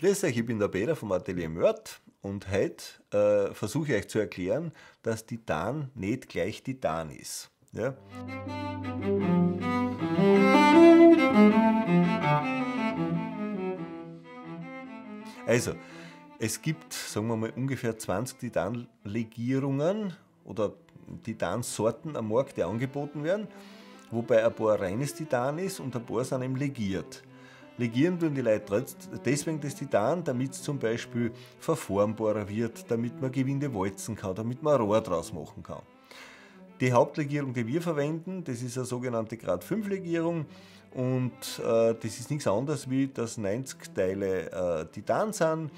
Grüß euch, ich bin der Peter vom Atelier Mörd und heute äh, versuche ich euch zu erklären, dass Titan nicht gleich Titan ist. Ja? Also, es gibt, sagen wir mal, ungefähr 20 Titanlegierungen oder Titansorten am Markt, die angeboten werden, wobei ein paar reines Titan ist und ein paar sind eben legiert. Legieren tun die Leute deswegen das Titan, damit es zum Beispiel verformbarer wird, damit man Gewinde walzen kann, damit man ein Rohr draus machen kann. Die Hauptlegierung, die wir verwenden, das ist eine sogenannte Grad 5 Legierung und äh, das ist nichts anderes wie, dass 90 Teile äh, Titan sind,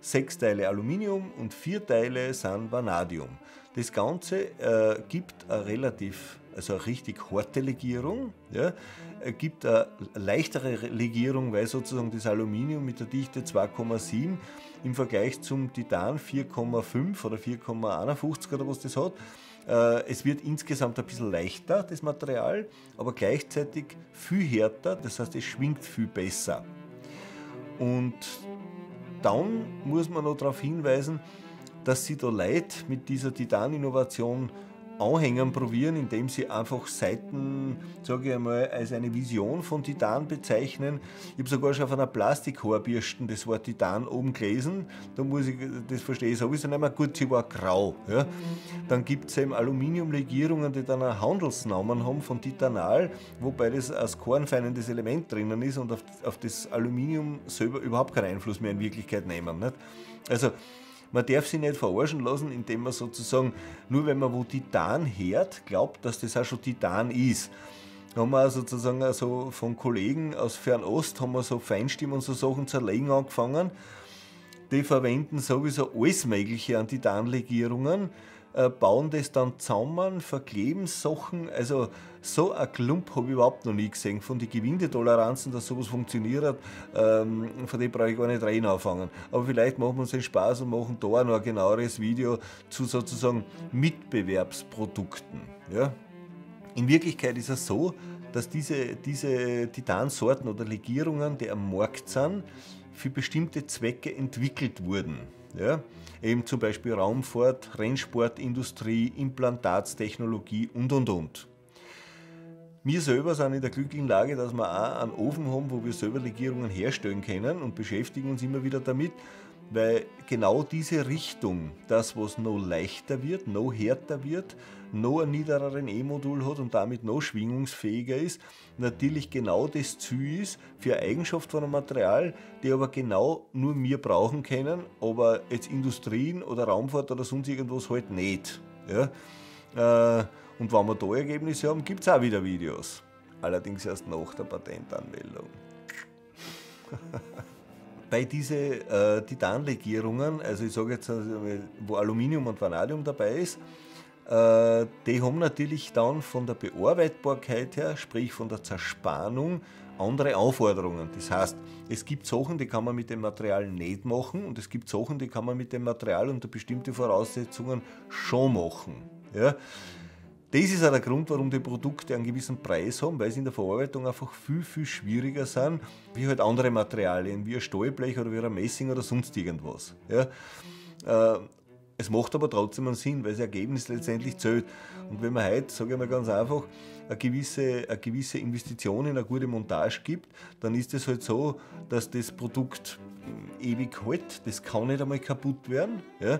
6 Teile Aluminium und 4 Teile sind Vanadium. Das Ganze äh, gibt eine relativ also eine richtig harte Legierung. Ja. Es gibt eine leichtere Legierung, weil sozusagen das Aluminium mit der Dichte 2,7 im Vergleich zum Titan 4,5 oder 4,51 oder was das hat. Äh, es wird insgesamt ein bisschen leichter, das Material, aber gleichzeitig viel härter, das heißt, es schwingt viel besser. Und dann muss man noch darauf hinweisen, dass sie da Leute mit dieser Titan-Innovation Anhängern probieren, indem sie einfach Seiten, sage ich einmal, als eine Vision von Titan bezeichnen. Ich habe sogar schon auf einer Plastikhaarbürsten das Wort Titan oben gelesen. Da muss ich, das verstehe ich sowieso nicht mehr. Gut, sie war grau. Ja. Dann gibt es eben Aluminiumlegierungen, die dann einen Handelsnamen haben von Titanal, wobei das als kornfeinendes Element drinnen ist und auf, auf das Aluminium selber überhaupt keinen Einfluss mehr in Wirklichkeit nehmen. Nicht? Also, man darf sich nicht verarschen lassen, indem man sozusagen, nur wenn man wo Titan hört, glaubt, dass das auch schon Titan ist. Da haben wir sozusagen also von Kollegen aus Fernost haben wir so Feinstimmen und so Sachen zerlegen angefangen. Die verwenden sowieso alles Mögliche an Titanlegierungen äh, bauen das dann zusammen, verkleben Sachen. Also so ein Klump habe ich überhaupt noch nie gesehen. Von den Gewindetoleranzen, dass sowas funktioniert, ähm, von dem brauche ich gar nicht rein anfangen. Aber vielleicht machen wir uns den Spaß und machen da noch ein genaueres Video zu sozusagen Mitbewerbsprodukten. Ja? In Wirklichkeit ist es so, dass diese, diese Titansorten oder Legierungen, die am Markt sind, für bestimmte Zwecke entwickelt wurden. Ja? Eben zum Beispiel Raumfahrt, Rennsportindustrie, Implantatstechnologie und und und. Wir selber sind in der glücklichen Lage, dass wir auch einen Ofen haben, wo wir selber Legierungen herstellen können und beschäftigen uns immer wieder damit, weil genau diese Richtung, das was noch leichter wird, noch härter wird, noch einen niedereren E-Modul hat und damit noch schwingungsfähiger ist, natürlich genau das Ziel ist für eine Eigenschaft von einem Material, die aber genau nur wir brauchen können, aber jetzt Industrien oder Raumfahrt oder sonst irgendwas halt nicht. Ja? Äh, und wenn wir da Ergebnisse haben, gibt es auch wieder Videos. Allerdings erst nach der Patentanmeldung. bei diesen äh, Titanlegierungen, also ich sage jetzt, wo Aluminium und Vanadium dabei ist, äh, die haben natürlich dann von der Bearbeitbarkeit her, sprich von der Zerspannung, andere Anforderungen. Das heißt, es gibt Sachen, die kann man mit dem Material nicht machen und es gibt Sachen, die kann man mit dem Material unter bestimmten Voraussetzungen schon machen. Ja? Das ist auch der Grund, warum die Produkte einen gewissen Preis haben, weil sie in der Verarbeitung einfach viel, viel schwieriger sind, wie halt andere Materialien, wie ein Stahlblech oder wie ein Messing oder sonst irgendwas. Ja? Es macht aber trotzdem einen Sinn, weil das Ergebnis letztendlich zählt. Und wenn man heute, sage ich mal ganz einfach, eine gewisse, eine gewisse Investition in eine gute Montage gibt, dann ist es halt so, dass das Produkt ewig hält, das kann nicht einmal kaputt werden. Ja?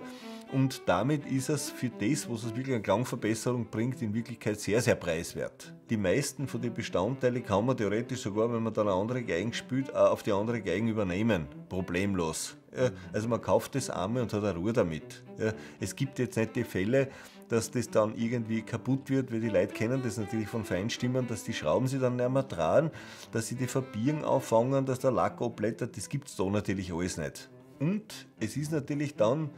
Und damit ist es für das, was es wirklich eine Klangverbesserung bringt, in Wirklichkeit sehr, sehr preiswert. Die meisten von den Bestandteilen kann man theoretisch sogar, wenn man dann eine andere Geigen spielt, auch auf die andere Geigen übernehmen. Problemlos. Ja? Also man kauft das einmal und hat eine Ruhe damit. Ja? Es gibt jetzt nicht die Fälle, dass das dann irgendwie kaputt wird, weil die Leute kennen das natürlich von Feinstimmen, dass die Schrauben sie dann nicht mehr tragen, dass sie die Verbiegen auffangen, dass der Lack abblättert, das gibt es da natürlich alles nicht. Und es ist natürlich dann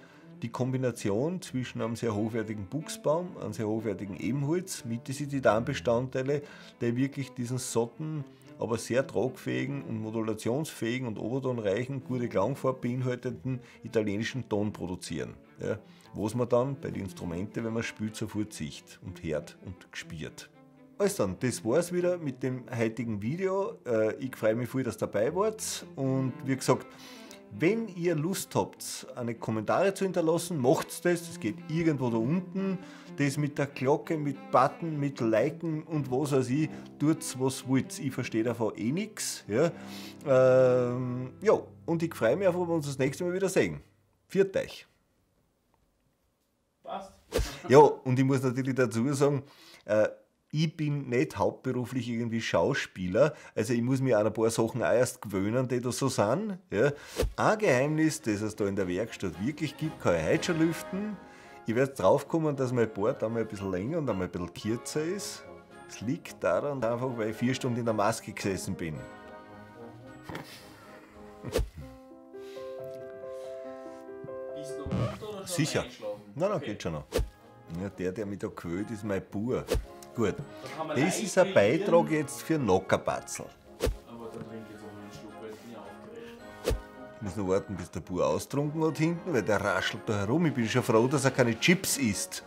die Kombination zwischen einem sehr hochwertigen Buchsbaum, einem sehr hochwertigen Ebenholz mit diesen Titanbestandteile, der wirklich diesen satten, aber sehr tragfähigen und modulationsfähigen und obertonreichen, gute Klangfarbe beinhaltenden italienischen Ton produzieren. Ja, was man dann bei den Instrumenten, wenn man spielt, sofort sieht und hört und spürt. Also dann, das war's wieder mit dem heutigen Video. Äh, ich freue mich viel, dass ihr dabei wart und wie gesagt, Wenn ihr Lust habt, eine Kommentare zu hinterlassen, macht das. Das geht irgendwo da unten. Das mit der Glocke, mit Button, mit Liken und was weiß ich, tut's was wollt. Ich verstehe davon eh nichts. Ja. Ähm, ja, und ich freue mich auf, wenn wir uns das nächste Mal wieder sehen. Viert euch. Passt. Ja, und ich muss natürlich dazu sagen, äh, ich bin nicht hauptberuflich irgendwie Schauspieler, also ich muss mir an ein paar Sachen auch erst gewöhnen, die da so sind. Ja. Ein Geheimnis, das es da in der Werkstatt wirklich gibt, kann ich heute schon lüften. Ich werde drauf kommen, dass mein Bart einmal ein bisschen länger und einmal ein bisschen kürzer ist. Es liegt daran einfach, weil ich vier Stunden in der Maske gesessen bin. Bist du rund oder schon Sicher. Nein, nein, Okay. geht schon noch. Ja, der, der mich da quält, ist mein Bur. Gut. Das ist ein Beitrag jetzt für Nockerbatzel. Trinke ich muss noch warten, bis der Bur austrunken hat hinten, weil der raschelt da herum. Ich bin schon froh, dass er keine Chips isst.